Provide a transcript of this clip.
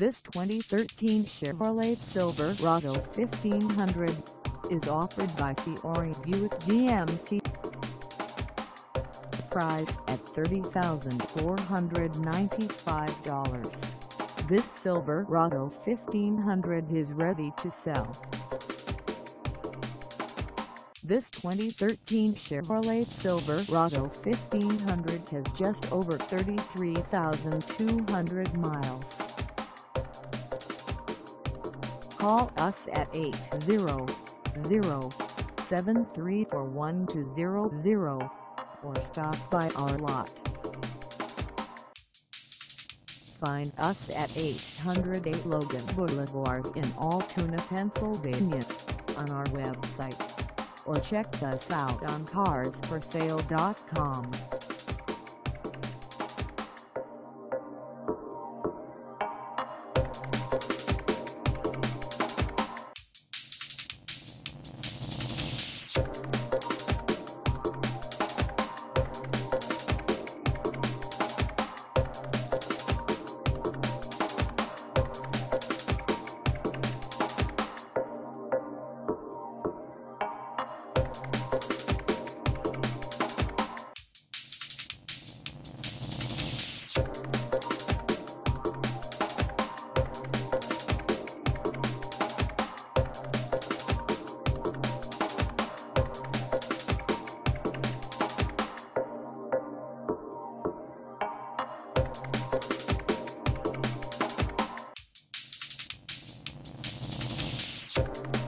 This 2013 Chevrolet Silverado 1500 is offered by Fiore Buick GMC. Price at $30,495. This Silverado 1500 is ready to sell. This 2013 Chevrolet Silverado 1500 has just over 33,200 miles. Call us at 800-734-1200 or stop by our lot. Find us at 808 Logan Boulevard in Altoona, Pennsylvania on our website or check us out on carsforsale.com. Thank